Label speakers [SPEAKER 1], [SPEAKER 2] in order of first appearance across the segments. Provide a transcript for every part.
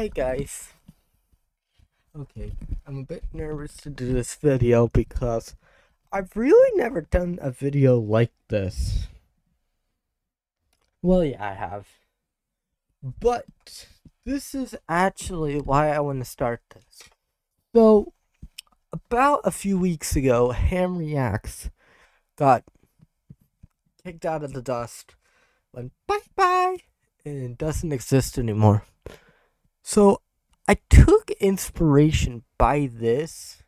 [SPEAKER 1] Hey guys. Okay, I'm a bit nervous to do this video because I've really never done a video like this. Well, yeah, I have. But this is actually why I want to start this. So, about a few weeks ago, Ham Reacts got kicked out of the dust, went bye bye, and it doesn't exist anymore. So I took inspiration by this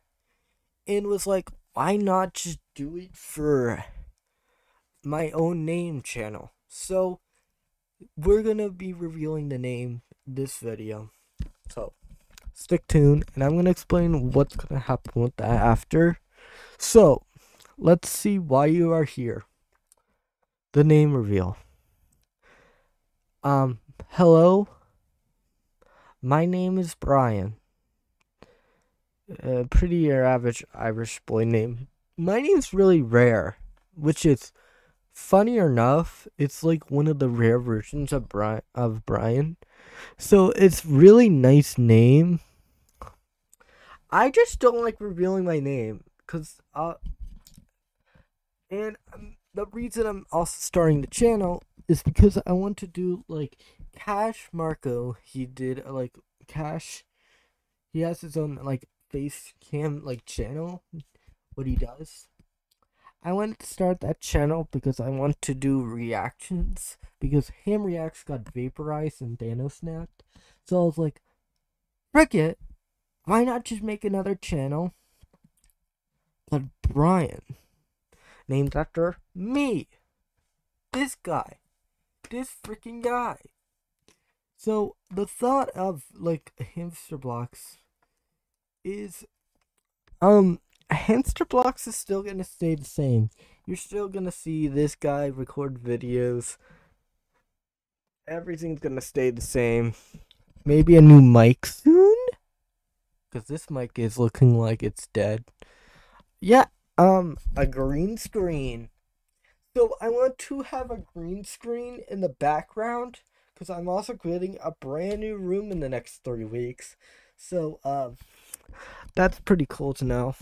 [SPEAKER 1] and was like, why not just do it for my own name channel? So we're gonna be revealing the name this video. So stick tuned and I'm gonna explain what's gonna happen with that after. So let's see why you are here. The name reveal. Um hello my name is Bryan. A pretty average Irish boy name. My name's really rare, which is funny enough. It's like one of the rare versions of Bryan. Of Bryan, so it's really nice name. I just don't like revealing my name, cause uh, and um, the reason I'm also starting the channel is because I want to do like Cash Marco, he did uh, like Cash. He has his own like face cam like channel. What he does. I wanted to start that channel because I want to do reactions because Ham Reacts got vaporized and Thanos snapped. So I was like, frick it, why not just make another channel? But Bryan, named after me, this guy, this freaking guy. So the thought of like HamsterBlox is um HamsterBlox is still gonna stay the same. You're still gonna see this guy record videos. Everything's gonna stay the same. Maybe a new mic soon? Cause this mic is looking like it's dead. Yeah, um, a green screen. So I want to have a green screen in the background because I'm also creating a brand new room in the next three weeks. So, um, that's pretty cool to know.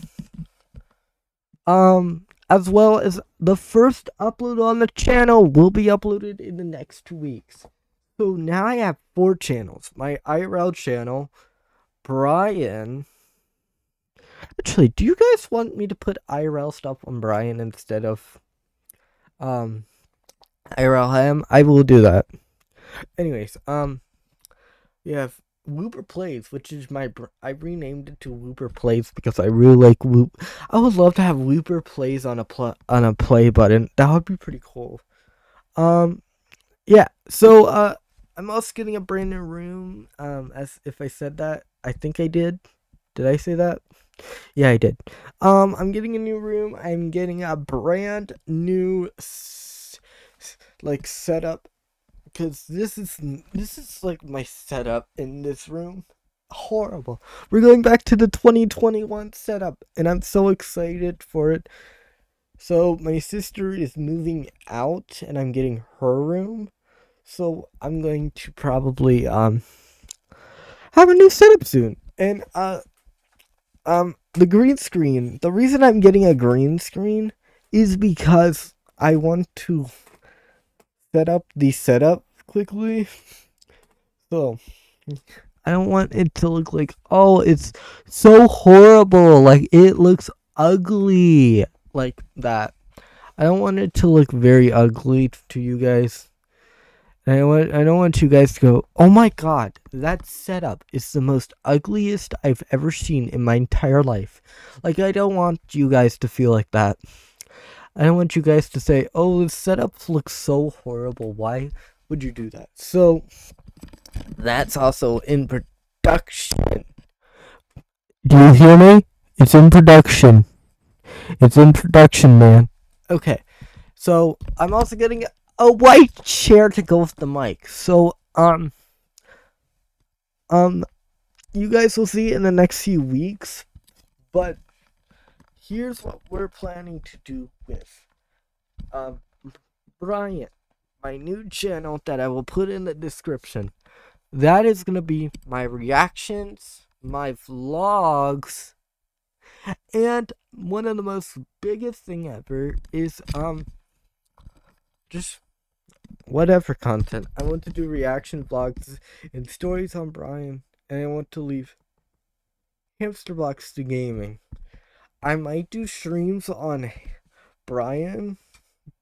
[SPEAKER 1] Um, as well as the first upload on the channel will be uploaded in the next two weeks. So now I have four channels. My IRL channel, Bryan. Actually, do you guys want me to put IRL stuff on Bryan instead of um IRL Ham? I will do that. Anyways, um, we have Wooper Plays, which is my I renamed it to Wooper Plays because I really like Whoop. I would love to have Wooper Plays on a pl- on a play button. That would be pretty cool. Um, yeah. So uh, I'm also getting a brand new room. Um, as if I said that, I think I did. Did I say that? Yeah, I did. Um, I'm getting a new room. I'm getting a brand new like setup because this is this is like my setup in this room horrible we're going back to the 2021 setup and i'm so excited for it so my sister is moving out and i'm getting her room so i'm going to probably um have a new setup soon and uh um the green screen the reason i'm getting a green screen is because i want to set up the setup quickly. So, I don't want it to look like, oh, it's so horrible. Like, it looks ugly. Like that. I don't want it to look very ugly to you guys. And I want I don't want you guys to go, "Oh my god, that setup is the most ugliest I've ever seen in my entire life." Like I don't want you guys to feel like that. I don't want you guys to say, "Oh, the setup looks so horrible. Why would you do that?" So that's also in production. Do you hear me? It's in production. It's in production, man. Okay. So, I'm also getting a white chair to go with the mic. So, um um you guys will see in the next few weeks, but here's what we're planning to do with um Bryan, my new channel that I will put in the description. that is gonna be my reactions, my vlogs, and one of the most biggest thing ever is um just whatever content. I want to do reaction vlogs and stories on Bryan, and I want to leave HamsterBlox to gaming. I might do streams on Bryan,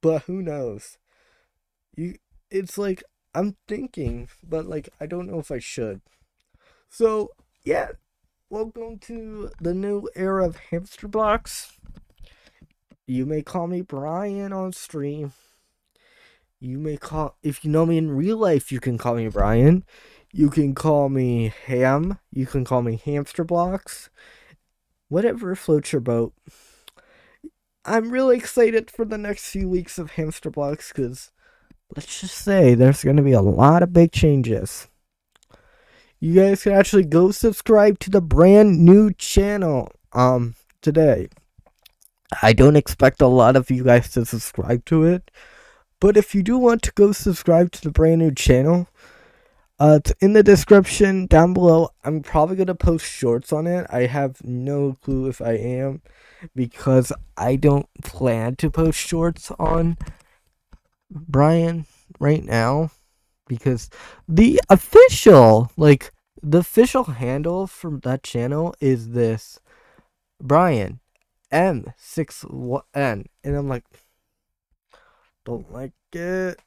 [SPEAKER 1] but who knows? You, it's like I'm thinking, but like I don't know if I should. So yeah, welcome to the new era of HamsterBlox. You may call me Bryan on stream. You may call, if you know me in real life, you can call me Bryan. You can call me Ham. You can call me HamsterBlox. Whatever floats your boat. I'm really excited for the next few weeks of HamsterBlox because let's just say there's going to be a lot of big changes. You guys can actually go subscribe to the brand new channel um today. I don't expect a lot of you guys to subscribe to it but if you do want to go subscribe to the brand new channel, uh, it's in the description down below. I'm probably going to post shorts on it. I have no clue if I am because I don't plan to post shorts on Bryan right now because the official, like, the official handle from that channel is this Bryan M6N. And I'm like, don't like it.